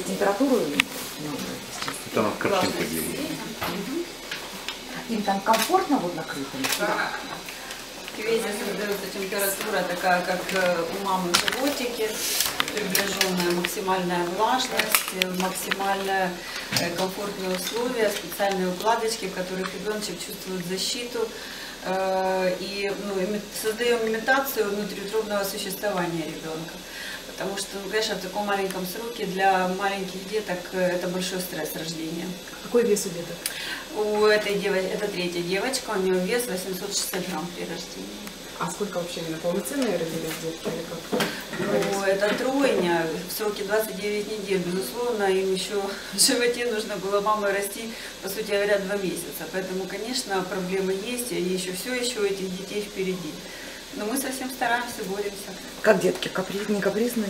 Вы температуру? Это на картинку делали. Им там комфортно вот накрытым? В кювете создается температура такая, как э, у мамы в животике, приближенная максимальная влажность, э, максимально э, комфортные условия, специальные укладочки, в которых ребеночек чувствует защиту. И ну, создаем имитацию внутриутробного существования ребенка. Потому что, конечно, в таком маленьком сроке для маленьких деток э, это большой стресс рождения. Какой вес у деток? У этой девочки, это третья девочка, у нее вес 860 грамм при рождении. А сколько вообще именно полноценные родились детки или как? Ну, это тройня, в сроке 29 недель. Безусловно, им еще в животе нужно было мамой расти, по сути говоря, два месяца. Поэтому, конечно, проблемы есть, и еще все еще у этих детей впереди. Но мы совсем стараемся, боремся. Как детки, каприз, не капризные?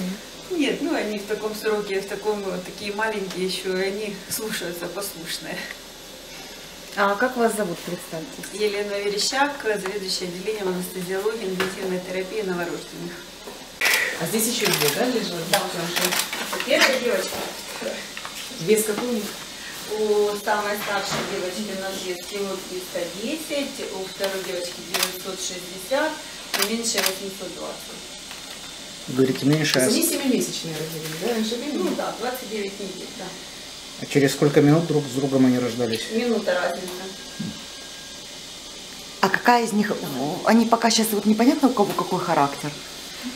Нет, ну они в таком сроке, в таком вот такие маленькие еще, и они слушаются, послушные. А как вас зовут, представьтесь? Елена Верещак, заведующая отделением анестезиологии и интенсивной терапии новорожденных. А здесь еще две, да, лежат? Да. Первая девочка. Вес какой у них? У самой старшей девочки у нас вес кило 310, у второй девочки 960, у меньшей 820. Говорите, меньше, они семимесячные родились, да, раньше Ну да, 29 недель, да. а через сколько минут друг с другом они рождались? Минута разница. А какая из них, они пока сейчас вот непонятно у кого какой характер?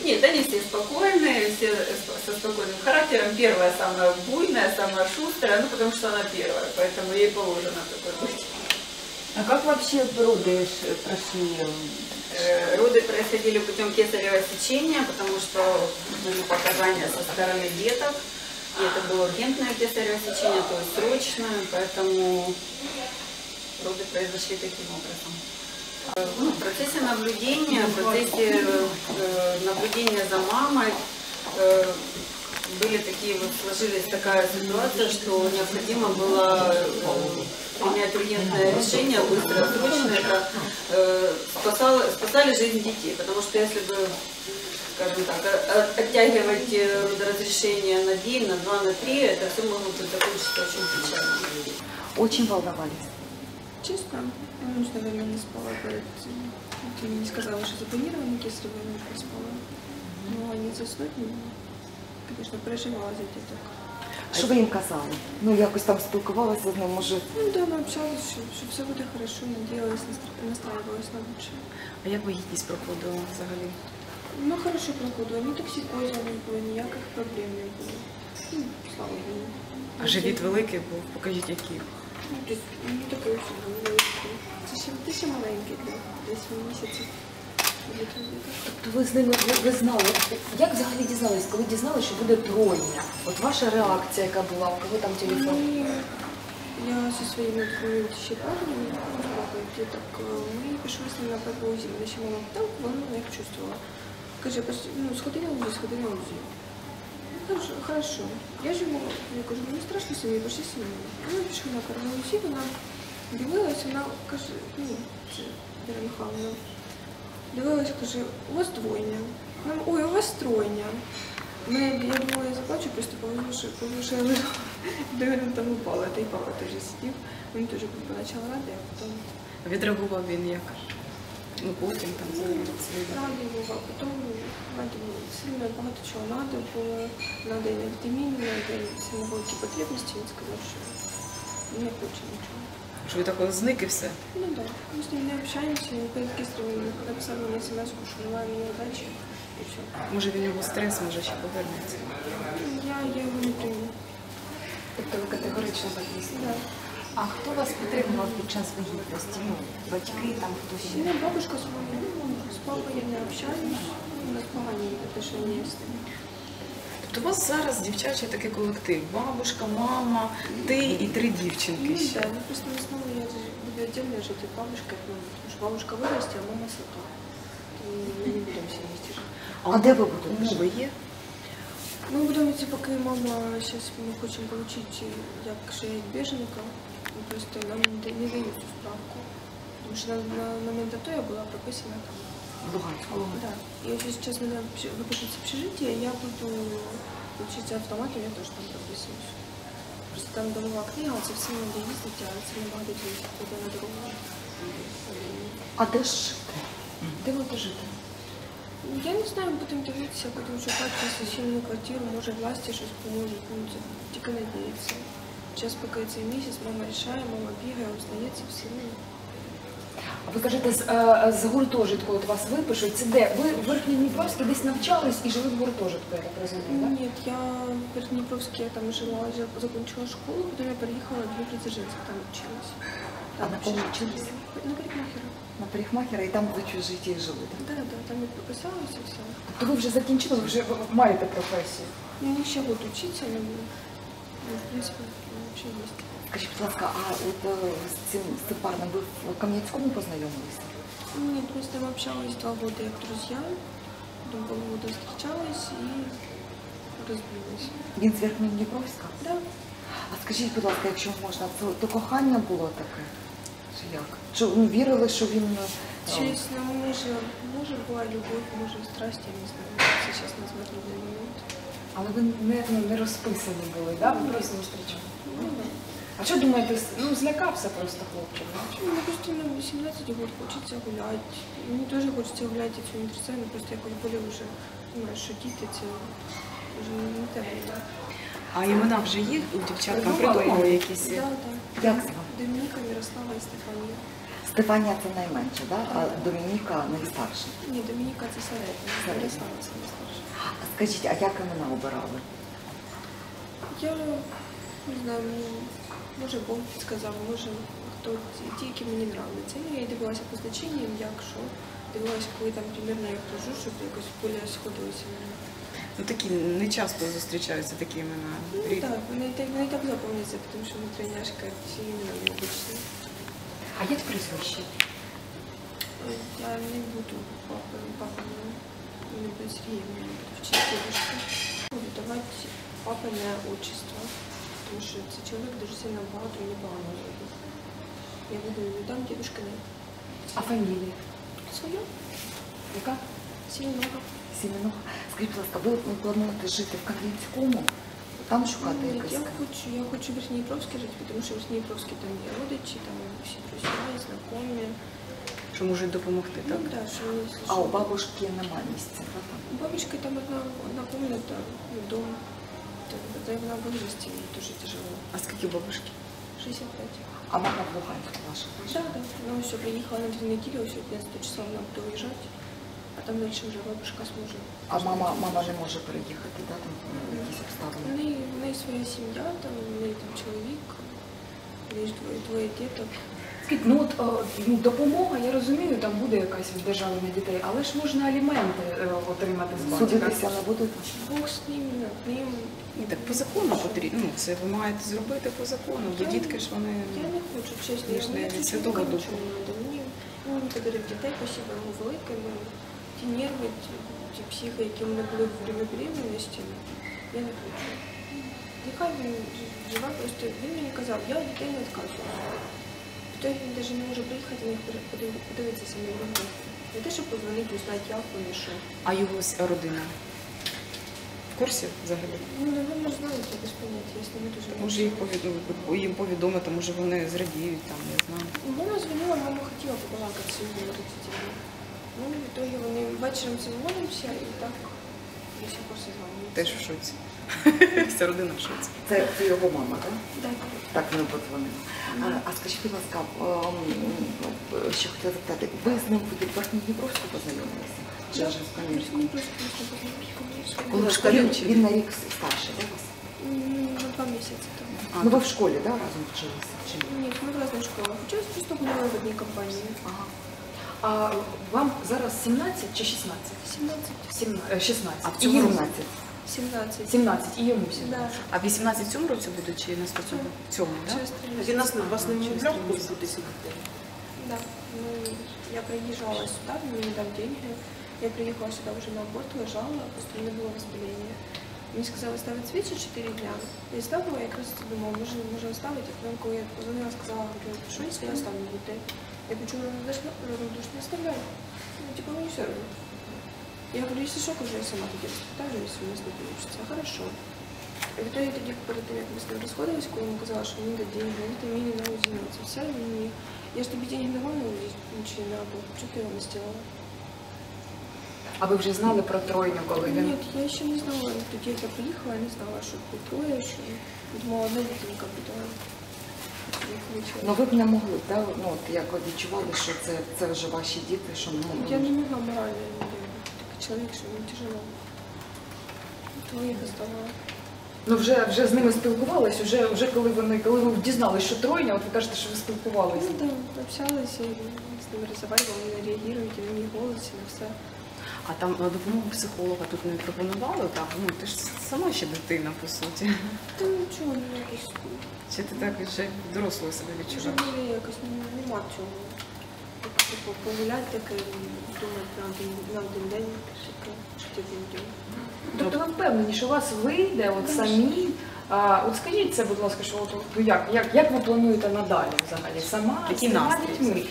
Нет, они все спокойные, все со спокойным характером. Первая самая буйная, самая шустрая, ну потому что она первая, поэтому ей положено такой быть. А как вообще роды прошли? Э, Роды происходили путем кесарево сечения, потому что были показания со стороны деток. И это было ургентное кесарево сечение, то есть срочное, поэтому роды произошли таким образом. Э, ну, в процессе наблюдения, в процессе э, наблюдения за мамой были такие вот сложились такая ситуация, что необходимо было принять ургентное решение, быстро, срочно, это спасало, спасали жизнь детей, потому что если бы, скажем так, оттягивать э, родоразрешение на день, на два, на три, это все могло бы закончиться очень печально. Очень волновались. Честно, я ночь, наверное, не спала перед... Ты мне не сказала, что запланировано кесарево, я не спала. Но не заснуть не могла. Конечно, переживала за деток. Що ви їм казали? Ну, якось там спілкувалися з ним, може, Ну да, мы общались, что, что все будет хорошо, надеялась, настра- на лучшее. А як вагітність проходила взагалі? Ну, хорошо проходила, ні токсикоза не було, ніяких проблем не було. Ну, слава Богу. А живіт великий був? Покажіть, який. Ну, десь, ну, такий ось великий. Це ще, ти ще маленький, 7 місяців. Тобто ви з ними ви, знали, як взагалі дізнались, коли дізналися, що буде тройня? От ваша реакція, яка була, у кого там телефон? Мы, я со своими двумя ще парнями, ну, сколько, где-то, пішли з ним на ППУЗі, мене ще мама так, вона як чувствувала. Каже, ну, сходи на УЗИ, сходи на УЗИ. Хорошо, хорошо. Я живу, я кажу, мені страшно самі, пошли зі мною. Ми пішли на УЗИ, вона дивилась, вона каже, ну, це Віра Михайловна, дивилась, каже, у вас двойня. Ой, у вас тройня. Мене, я думала, я заплачу, просто лежала. Дивно там упала, та й папа теж сидів. Він теж був поначалу радий, а потім Відреагував він як? Ну потім там а потім був сильно багато чого надо було. Надо і на вітаміни, надо і сильно великі потребності. Він сказав, що не хоче нічого. Що ви так от зник і все? Ну так, да. ми з ним не общаємося, він перед кістрем написав мені смс, що желаю мені удачі і все. Може він його стрес, може ще повернеться. Я, я його не прийму. Тобто ви категорично захисні. Да. А хто вас підтримував під час вагітності? Ну, батьки, там хтось? Ну, бабушка с мамой, ну, с папой я не общаюсь, у нас погані отношения с ним. Тобто у вас зараз дівчачий такий колектив. Бабушка, мама, ти і три дівчинки Ну, ще. да, ну, просто в основном я же буду отдельно жить от бабушки, от мамы, потому что бабушка вырастет, а мама сата. И мы не будем все вместе жить. А де ви будете? Умови є? Мы будем идти, пока мама, сейчас мы хотим получить, як шеять беженка, ну, просто нам не да- не дают эту справку. Потому что на, на момент АТО я была прописана там В Луганську. Да. И вот сейчас выпишется общежитие, я буду учиться автоматом, я тоже там прописываюсь. Просто там домова книга, це всі надо їздити, а це набагато дивитися, куди на дорогу. А де ж жити? Де ви жити? Я не знаю, будемо дивитися, будемо шукати сильну квартиру, може власті щось поможуть, ну це тільки надіятися. Зараз поки цей місяць мама рішає, мама бігає, узнається все. Ви кажете, з, е, з гуртожитку от вас випишуть. Це де? Ви в Верхній десь навчались і жили в гуртожитку, я так розумію, так? Нет, я в Верхнеднепровске я там жила, я закончила школу, потом я переехала в Днепродзержинск, там училась. А на кого учились? На парикмахера. На парикмахера і там в общежитті жили. Так? Да, да, там я прописалась и все. Тобто ви вже закінчили, ви вже маєте професію. Ну, еще год учиться, но, Скажіть, будь ласка, а от е, з цим з цим парнем ви в Кам'янському познайомилися? Нет, мы с ним общались два года как друзья, потом полгода встречалась и разбилась. Він з Верхньодніпровська? Да, А скажіть, будь ласка, якщо можна, це то кохання було таке? Чи як? Чи ну, вірили, що він е, честно, может, может была любовь, может страсть, я не знаю, если честно назвать в данный момент. Але ви не, ну, не розписані були, так? Ви просто зустрічали. А що думаєте, ну злякався просто хлопчик, да? Ну, просто ну, 18 год хочется гулять. Мне тоже хочется гулять, я все не отрицаю, но просто якось более уже, понимаешь, що діти це вже не те время. А імена вже є у дівчат? Там Придумали? якісь? Да, да. як звати? Домініка, Мирослава і Стефанія. Стефанія це найменше, да? а Домініка найстарша. Ні, Домініка це середня, Середня. Мирослава це найстарша. А скажіть, а як імена обирали? Я не знаю, може Бог підказав, може хто ті- які мені нравляться. Ну, я дивилася по значенням, як що. Дивилася, коли там примерно я хожу, щоб якось більше сходилося. Ну такі не часто зустрічаються такі імена. Ну Рідко. так, вони так, вони так запомняться, тому що ми тройняшка всі імена необычні. А як прізвище? Я не буду папа, папа не буду Сергеем, не буду вчити дедушку. Буду давати папине отчество, тому що це чоловік дуже сильно багато і непогано робить. Я буду дам дедушкине. А фамілія? Своє? Яка? Сильного. Сімінога. Скажіть, будь ласка, ви ви плануєте жити в Кам'янському? Там шукати Ні, якось? я хочу, я хочу в Верхнєпровській жити, тому що в Верхнєпровській там є родичі, там всі друзі, знайомі. Що можуть допомогти, Ну, так? да, що А у бабушки немає місця, там? У бабушки там одна, одна комната, ну, дом. Так, да и она в возрасте, ей тоже тяжело. А скільки бабушки? 65. А мама в Луганську ваша? Да, да. Она все приехала на две недели, все 15 часов будет уезжать. А там дальше уже бабушка с мужем. А мама, мама не може переїхати, да, там ну, якісь У обставини? неї, у неї своя сім'я, там, у неї там чоловік, у неї двоє, двоє діток. Ну от ну, допомога, я розумію, там буде якась від держави на дітей, але ж можна аліменти е, отримати з батька. Судитися не будете? Бог з ним, над ним. Ні, так по закону потрібно. Ну, це ви маєте зробити по закону, бо Я- дітки ж вони. Я не хочу, чесно. Ми ж не від Святого Духу. нічого не треба. Мені, мені подарив дітей, спасибо йому велике. Ну, ті нерви, ті, ті психи, які в мене були в время беременності, я не хочу. Нехай він живе, просто він мені казав, я дітей не відказую. Той він навіть не може приїхати на них подивитися в гості. Не те, щоб позвонити, узнати, як вони, що. А його с- родина в курсі взагалі? Ну, напевно, знають, я без поняття, я з ними дуже не Може їх повідомити, їм повідомити, може вони зрадіють там, не знаю. Мама дзвонила, мама хотіла побалакати з своїми родителями. Ну, в итоге вони вечором созвонимося і так до сих пор созвонюються. Теж в шоці. Вся родина в шоці. Це, це його мама, так? Так. Так не подзвонила. А, а скажіть, будь ласка, ем, що хотіла запитати, ви з ним в Верхньодніпровську познайомилися? Чи вже в Кам'янську? Мені просто просто познайомитися. Коли в школі він на рік старший, так вас? На два місяці тому. Ну ви в школі, да, разом вчилися? Чи ні? Ні, ми в різних школах. Училась просто гуляли в одній компанії. Ага. А вам зараз 17 чи 16? 17. 17, 16. А в цьому йому 17. 17. 17, і йому 17. Да. А 18 в цьому році буде чи наступному? В цьому, так? Через три нас вас не Через три місяці. буде сидіти? Да. Ну, я приезжала сюда, мне дал деньги. Я приехала сюда уже на аборт, лежала, просто у меня было воспаление. Мне сказали ставить свечи 4 дня. Я ставила, я как раз думала, можно, можно оставить. А потом, когда я позвонила, сказала, говорю, что если я оставлю дітей? Я почему равнодушно, равнодушно оставляю. Ну, типа, мне все равно. Я говорю, если шок, уже я сама тоді розпитаю, якщо у нас не получится. Хорошо. В итоге тоді, перед тим, як ми з ним розходились, коли йому казала, що мені дадуть деньги, на УЗИ, на це все, мені, я ж тобі деньги давала нічого не надо, ти його не сделала? А ви вже знали про тройню, коли він? Нет, я еще не знала, тоді я приїхала, я не знала, що тут троє, що думала, одна дитинка буде. Ну ви б не могли, да? ну, от як ви відчували, що це, це вже ваші діти, що ну, Я не могла морально, я чоловік, що мені тяжело. Твоїх оставила. Ну вже вже з ними спілкувались, вже вже коли вони коли ви дізналися, що тройня, от ви кажете, що ви спілкувалися. Ну да, общалась, і з ними розмовляла, вони реагують, і на мій голос, і на все. А там е, допомогу психолога тут не пропонували, так? Ну ти ж сама ще дитина, по суті. Та нічого, не якось, Чи ти так вже дорослою себе вже відчуваєш? мені якось не- нема цього. Так, Типу, погуляти таке, думати на один, на один день, таке, що ти день. Тобто ви впевнені, що у вас вийде от самі. А, от скажіть це, будь ласка, що от, ну, як, як, як ви плануєте надалі взагалі? Сама Який з трьома настрій дітьми?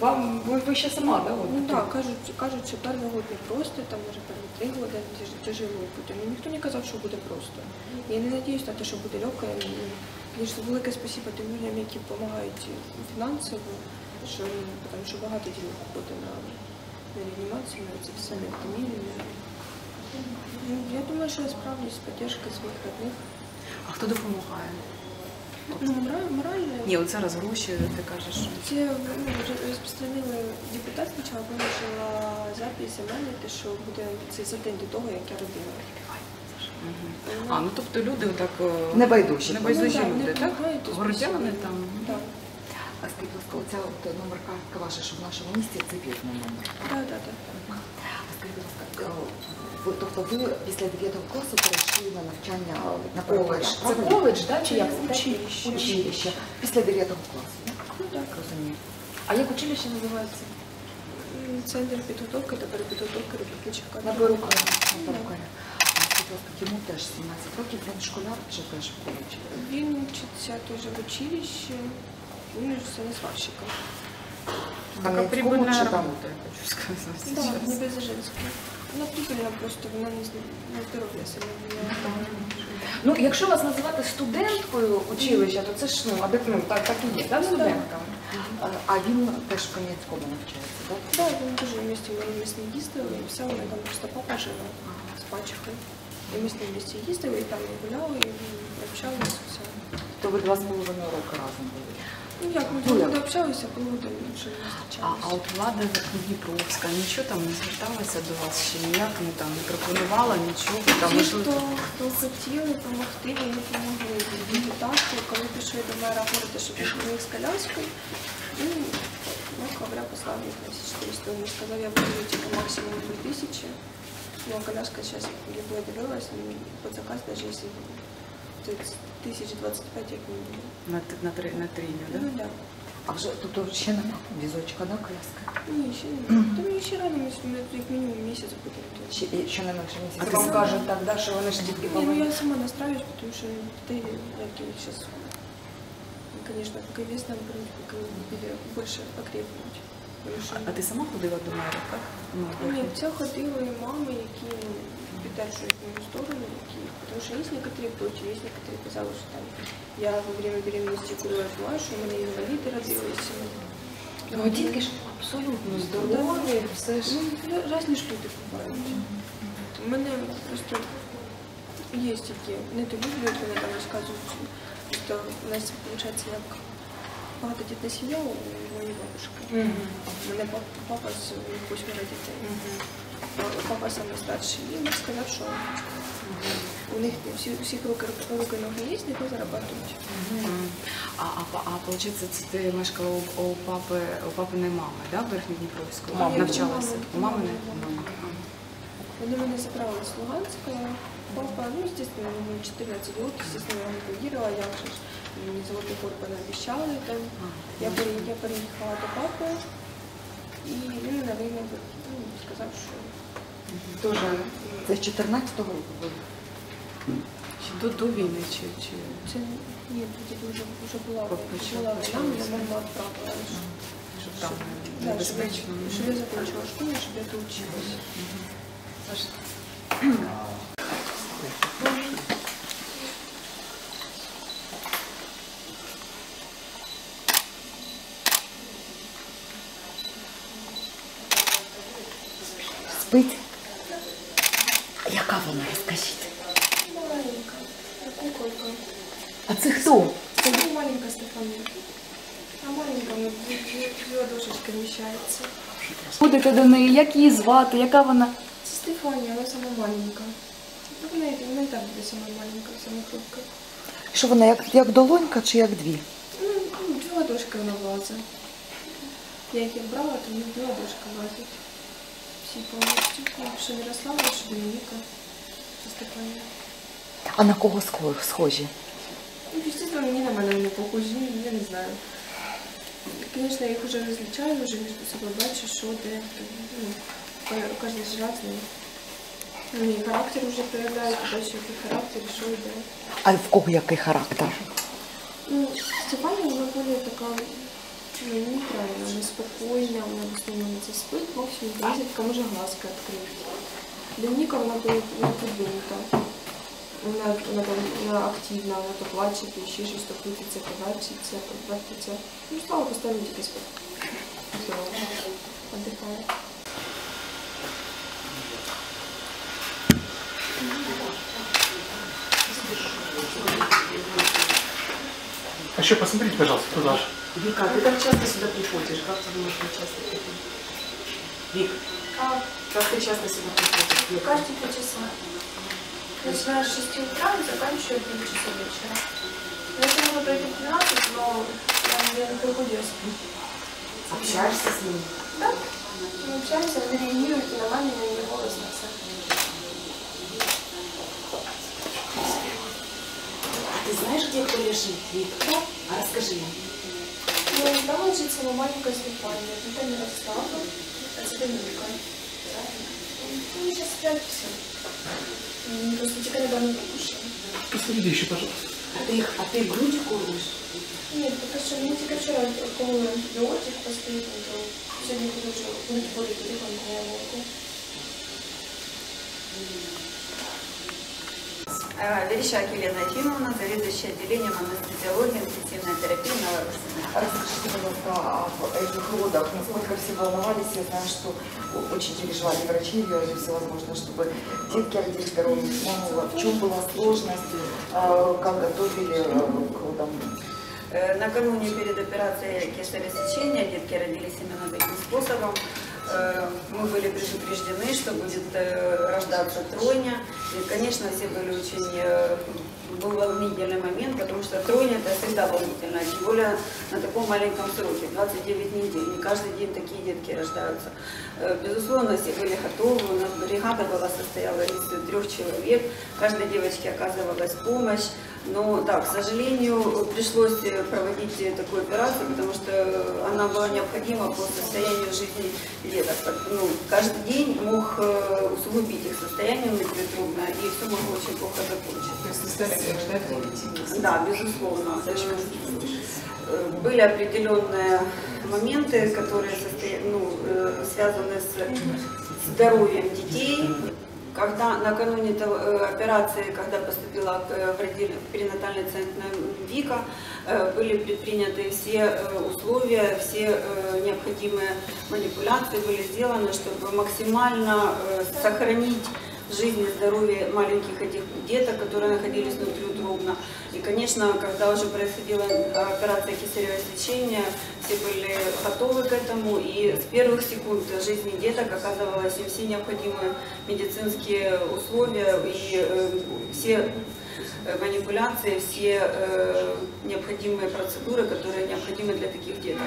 Вам ви, ви ще сама, да? От, Ну так, кажуть, кажуть, що перший год не просто, там може перші три роки тяж- тяжело буде. Ну ніхто не казав, що буде просто. Я не надіюсь на те, що буде легко. Я, ну, Звісно, велике спасибо тим людям, які допомагають фінансово, що тому що багато ділянок роботи на, на реанімацію, на це все на вітаміни. Ну, Я думаю, що я справлюсь з підтримкою своїх родних. А хто допомагає? Ну, мораль- морально. Ні, от зараз гроші, ти кажеш. Це ну, вже розпространили депутат спочатку вирішила запис у мене, те, що буде це за день до того, як я родила. Мгм. А, ну тобто люди отак... е, Небайдужі. Небайдужі Ну, люди, так? Городяни там. Так, А скажіть, будь ласка, оця номер картка ваша, що в нашому місті це вірний номер. так, так, так. А скажіть, будь ласка, е, ви, тобто ви після 9 класу перейшли на навчання на коледж. Це коледж, да, чи як? Училище. Училище. Після 9 класу. я Ну так. Так розумію. А як училище називається? Центр підготовки та перепідготовки робітничих кадрів. перукарні. На перукаря. А скажіть, будь ласка, йому теж 17 років, він школяр чи теж в коледжі? Він вчиться теж в училищі, він не сварщиком. Така Кам'янському прибильна робота, я хочу сказати. Так, не без женської. Вона прибильна просто, вона не, здоров'я впливає. Ну, якщо вас називати студенткою училища, то це ж ну, аби, ну так, так і є, так, Ну, студентка? А, а він теж в Кам'янському навчається, так? Так, він дуже вместе ми вместе їздили, і все, вони там просто папа жила з пачкою. І ми з ним вместе їздили, і там і гуляли, і общалися, все. То ви два з половиною роки разом були. Ну як, ми Ну, коли общалися, полгода вже не А, зустрічалися. а от влада Дніпровська нічого там не зверталася до вас ще ніяк, ну там не пропонувала нічого, там Ті, можливо. хто, хто хотіли допомогти, вони допомогли. Депутати, коли пішли до мера говорити, щоб він допоміг з коляскою, ну, ну, говоря, послав їх на 400. Він сказав, я буду тільки максимум 2000. Ну, а коляска зараз любой дивилась, ну, під заказ, навіть якщо це 1025, як мінімум. На, на, три, на да? Ну, так. А вже тобто ще нема візочка, да, коляска? Ні, ще не. Та мені ще рано, ми як мінімум місяць будемо. Ще, і ще не менше місяця. вам кажуть так, да, що вони ж дітки Ні, ну повинні. я сама настраиваюсь, потому что ты, як я сейчас, конечно, пока вес надо брать, пока буде більше окрепнуть. Тому що, А ти сама ходила до мера, так? Ну, Ні, це ходили мами, які ну, підтримують мою сторону, які, тому що є некоторі проти, є некоторі казали, що там я во время беременности пила, що у мене інваліди родилися. Ну, дітки ж абсолютно здорові, все ж. Ну, різні штуки бувають. У мене просто є такі, не то люблять, вони там розказують, що у нас, виходить, як багатодітна сім'я у моєї бабушки. У мене папа з восьмеро дітей. Папа самий старший. І він сказав, що у них всі, всіх руки, руки ноги є, ніхто зарабатують. А, а, а виходить, це ти мешкала у, у папи, у папиної мами, да, в Верхньодніпровську? А, я Навчалася? У мамини? думала. Вони мене забрали з Луганська. Папа, ну, естественно, ему 14 лет, естественно, я мигрировала, я вже ж мені золотий год понаобіщали там. Я, пере- я переїхала до папи, і він мене вийняв, ну, сказав, що Дуже. Це з 14-го року було. Чи до, до війни, чи, чи... це ні, тоді вже, вже була, Почала, була війна, почалася. мене мама відправила. там Да, чтобы, небезпечно. чтобы я закончила школу, чтобы я доучилась. Спить? Яка вона, розкажіть? Маленька, куколка. А це хто? Це маленька Стефанія. А маленька, вона дві дві вміщається. Ходите до неї, як її звати, яка вона? Це Стефанія, вона сама маленька. Ну, вона, і- так буде сама маленька, сама хрупка. Що вона, як, як долонька чи як дві? Ну, ну, дві ладошки вона влазить. Я їх брала, то дві ладошки влазять. Ну, Що Мирослава, Домініка, що А на кого схожі? Ну, естественно, мені на мене не похожі, ну, я не знаю. Звісно, я їх вже розлічаю, вже між собою бачу, що де. Ну, кожен ж разний. Ну, і характер вже проявляють, бачу, який характер, що йде. А в кого який характер? Ну, Стефанія, вона более така, ну, нейтральна, неспокійна, вона в основному це спить, максимум изредка може глазки відкрити. Домініка, вона була ну, подвинута. Вона, вона, там, вона активна, вона то плаче, то ще щось, то крутиться, побачиться, побачиться. Ну, стала постійно тільки спить. Все, віддихає. А еще посмотрите, пожалуйста, туда же. Вика, ты так часто сюда приходишь? Как ты думаешь, мы часто приходим? Вик, А, как ты часто сюда приходишь? Вик? каждые два часа. Начиная с 6 утра и заканчивая в 9 часов вечера. Это можно пройти в 12, но я не приходю, я сплю. Общаешься с ним? Да. Мы общаемся, они реагируют и на маме, на на все. А ты знаешь, где кто лежит, Вик? Да. А расскажи мне. Ну, там лежит сама маленькая Стефания, это Мирослава, а это Доминика. Ну, сейчас спят все. М, Просто тихо недавно покушали. Посмотрите еще, пожалуйста. А ты их, а ты грудью кормишь? Нет, потому что мне тільки вчора кололи антибіотик постоїть, то сьогодні буду вже будуть ходити тихонько на волку. Э, Верещак Елена Ефимовна, заведующая отделением анестезиологии, интенсивной терапии Новороссийска. Расскажите, пожалуйста, о этих родах. Насколько все волновались, я знаю, что очень переживали врачи, делали все возможное, чтобы детки родились здоровыми. Ну, в чем была сложность, а, как готовили к родам? Э, Накануне перед операцией кесарево сечения детки родились именно таким способом. Э, Мы были предупреждены, что будет э, рождаться тройня. И, конечно, все были очень... э, Был волнительный момент, потому что тройня это всегда волнительно, тем более на таком маленьком сроке, 29 недель. Не каждый день такие детки рождаются. Э, Безусловно, все были готовы. У нас бригада была состояла из трех человек. Каждой девочке оказывалась помощь. Но да, к сожалению, пришлось э, проводить э, такую операцию, потому что э, она была необходима по состоянию жизни деток. Ну, каждый день мог усугубить их состояние внутритрубно, и все могло очень плохо закончиться. То есть их ждать до 9 месяцев? Да, безусловно. Были определенные моменты, которые ну, связаны с здоровьем детей. Когда накануне того- э, операции, когда поступила э, в родиль- в перинатальный центр Вика, э, были предприняты все э, условия, все э, необходимые манипуляции были сделаны, чтобы максимально э, сохранить жизнь и здоровье маленьких этих деток, которые находились внутриутробно. И, конечно, когда уже происходила операция кесарево сечения, все были готовы к этому, и с первых секунд жизни деток оказывалось им все необходимые медицинские условия и э, все э, манипуляции, все э, необходимые процедуры, которые необходимы для таких деток.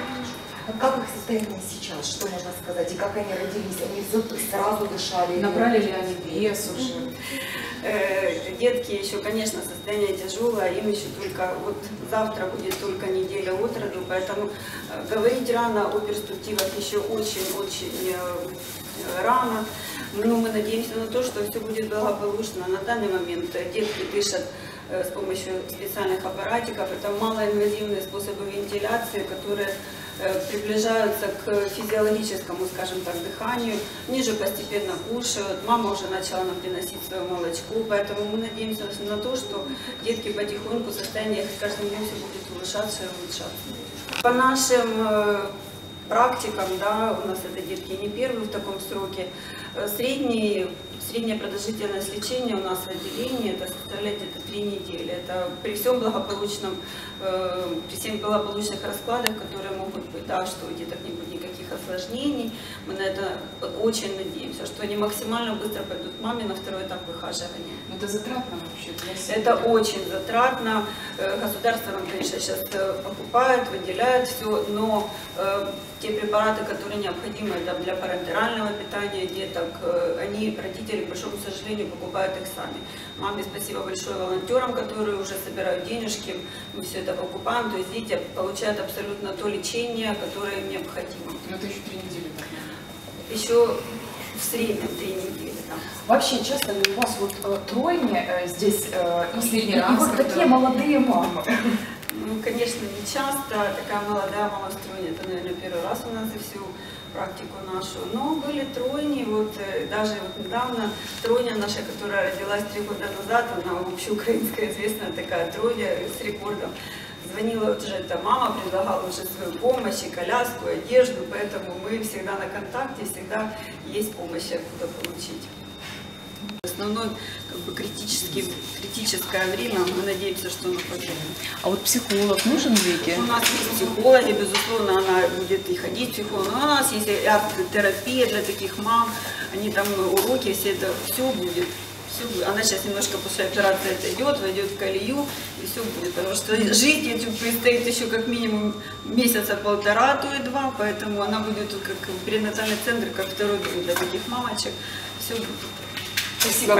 А как их состояние сейчас? Что можно сказать? И как они родились? Они сразу дышали? Набрали ли они вес уже? Э, Детки еще, конечно, состояние тяжелое, им еще только, вот завтра будет только неделя от роду, поэтому э, говорить рано о перспективах еще очень-очень э, рано. Но мы надеемся на то, что все будет благополучно. На данный момент детки дышат с помощью специальных аппаратиков. Это малоинвазивные способы вентиляции, которые приближаются к физиологическому, скажем так, дыханию, они же постепенно кушают, мама уже начала нам приносить свое молочко, поэтому мы надеемся на то, что детки потихоньку состояние их с каждым днем все будет улучшаться и улучшаться. По нашим э, практикам, да, у нас это детки не первые в таком сроке, э, средний, средняя продолжительность лечения у нас в отделении это составляет где-то три недели. Это при всем благополучном, э, при всех благополучных раскладах, которые могут быть, да, что у деток не будет никаких осложнений. Мы на это очень надеемся, что они максимально быстро пойдут маме на второй этап выхаживания. Это затратно вообще. Это очень затратно. Э, Государство нам, конечно, сейчас э, покупает, выделяет все, но э, те препараты, которые необходимы там, для парентерального питания деток, они, родители, к большому сожалению, покупают их сами. Маме спасибо большое волонтерам, которые уже собирают денежки, мы все это покупаем, то есть дети получают абсолютно то лечение, которое им необходимо. Ну, это еще три недели так. Еще в среднем три недели. Вообще, часто ли у вас вот э, тройни э, здесь, э, и, Последний и- и раз, вот когда- такие молодые мамы? Ну, конечно, не часто. Такая молодая мама стройня, это, наверное, первый раз у нас за всю практику нашу. Но были тройни, вот э, даже вот недавно тройня наша, которая родилась три года назад, она общеукраинская известная такая тройня с рекордом. Звонила уже эта мама, предлагала уже свою помощь, и коляску, и одежду, поэтому мы всегда на контакте, всегда есть помощь, откуда получить. Основное как бы, критический, критическое время, мы надеемся, что оно позади. А вот психолог нужен Вике? У нас есть психологи, безусловно, она будет и ходить психолог. Но у нас есть арт-терапия для таких мам, они там уроки, все это, все будет. Все. Она сейчас немножко после операции отойдет, войдет в колею, и все будет. Потому что жить тут предстоит еще как минимум месяца полтора, а то и два, поэтому она будет как перинатальный центр, как второй для таких мамочек. Все будет. Спасибо.